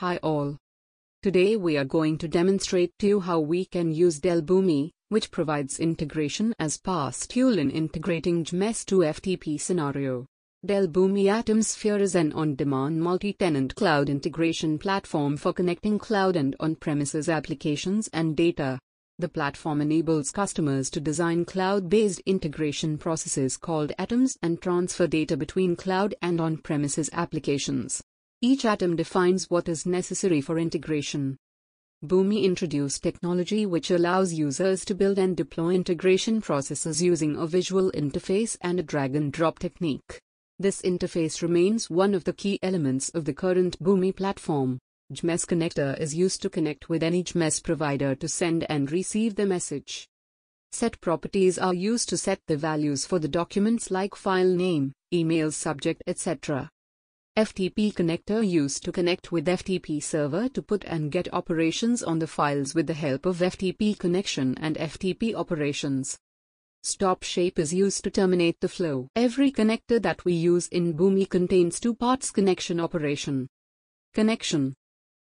Hi all. Today we are going to demonstrate to you how we can use Dell Boomi, which provides integration as PaaS tool in integrating JMS to FTP scenario. Dell Boomi AtomSphere is an on-demand multi-tenant cloud integration platform for connecting cloud and on-premises applications and data. The platform enables customers to design cloud-based integration processes called atoms and transfer data between cloud and on-premises applications. Each atom defines what is necessary for integration. Boomi introduced technology which allows users to build and deploy integration processes using a visual interface and a drag and drop technique. This interface remains one of the key elements of the current Boomi platform. JMS connector is used to connect with any JMS provider to send and receive the message. Set properties are used to set the values for the documents like file name, email subject etc. FTP connector used to connect with FTP server to put and get operations on the files with the help of FTP connection and FTP operations. Stop shape is used to terminate the flow. Every connector that we use in Boomi contains two parts connection operation. Connection.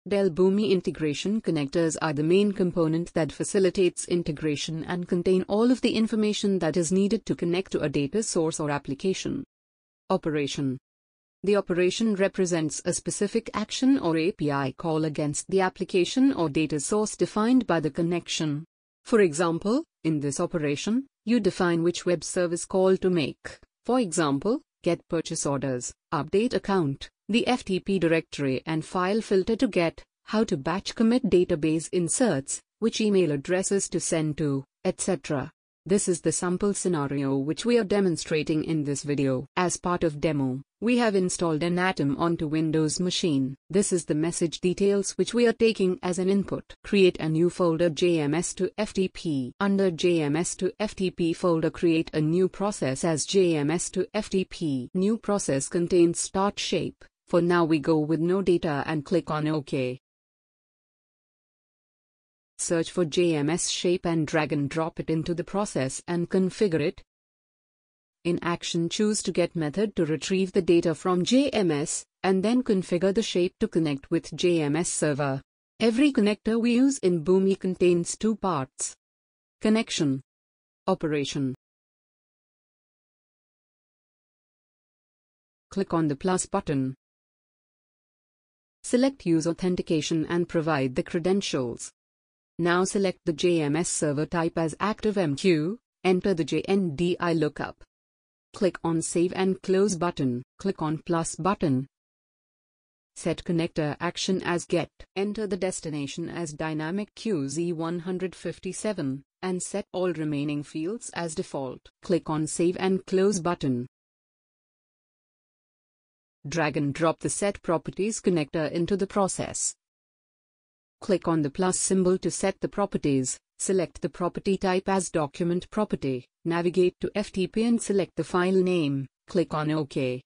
Dell Boomi integration connectors are the main component that facilitates integration and contain all of the information that is needed to connect to a data source or application. Operation. The operation represents a specific action or API call against the application or data source defined by the connection. For example, in this operation, you define which web service call to make. For example, get purchase orders, update account, the FTP directory and file filter to get, how to batch commit database inserts, which email addresses to send to, etc. This is the sample scenario which we are demonstrating in this video. As part of demo, we have installed an Atom onto Windows machine. This is the message details which we are taking as an input. Create a new folder JMS to FTP. Under JMS to FTP folder create a new process as JMS to FTP. New process contains start shape. For now we go with no data and click on OK. Search for JMS shape and drag and drop it into the process and configure it. In action choose to get method to retrieve the data from JMS, and then configure the shape to connect with JMS server. Every connector we use in Boomi contains two parts. Connection. Operation. Click on the plus button. Select Use Authentication and provide the credentials. Now select the JMS server type as ActiveMQ, enter the JNDI lookup. Click on Save and Close button, click on Plus button. Set connector action as GET, enter the destination as Dynamic QZ157, and set all remaining fields as default. Click on Save and Close button. Drag and drop the set properties connector into the process. Click on the plus symbol to set the properties. Select the property type as document property. Navigate to FTP and select the file name. Click on OK.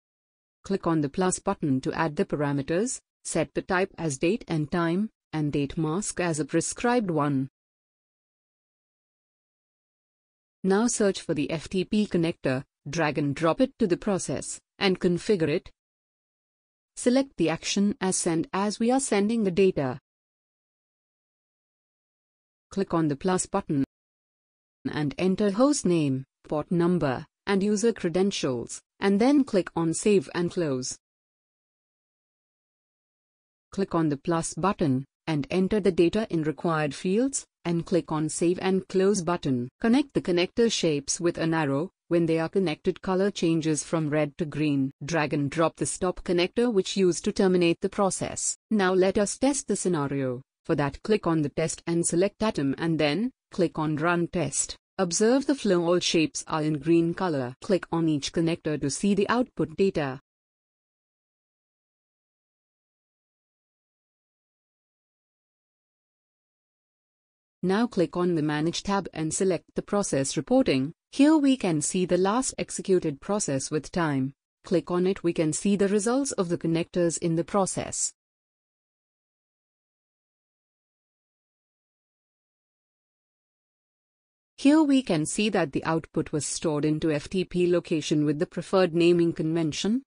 Click on the plus button to add the parameters. Set the type as date and time, and date mask as a prescribed one. Now search for the FTP connector, drag and drop it to the process, and configure it. Select the action as send as we are sending the data click on the plus button and enter host name, port number, and user credentials, and then click on Save and Close. Click on the plus button and enter the data in required fields, and click on Save and Close button. Connect the connector shapes with an arrow. When they are connected color changes from red to green. Drag and drop the stop connector which used to terminate the process. Now let us test the scenario. For that click on the test and select atom and then, click on run test. Observe the flow all shapes are in green color. Click on each connector to see the output data. Now click on the Manage tab and select the process reporting. Here we can see the last executed process with time. Click on it we can see the results of the connectors in the process. Here we can see that the output was stored into FTP location with the preferred naming convention.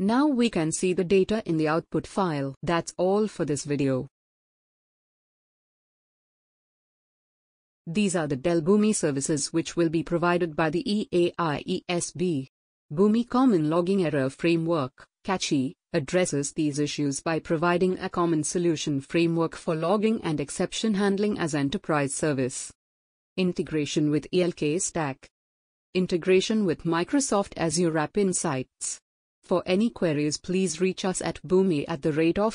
Now we can see the data in the output file. That's all for this video. These are the Dell Boomi services which will be provided by the EAI-ESB. Boomi Common Logging Error Framework, CACHE, addresses these issues by providing a common solution framework for logging and exception handling as enterprise service. Integration with ELK Stack. Integration with Microsoft Azure App Insights. For any queries please reach us at boomi at the rate of.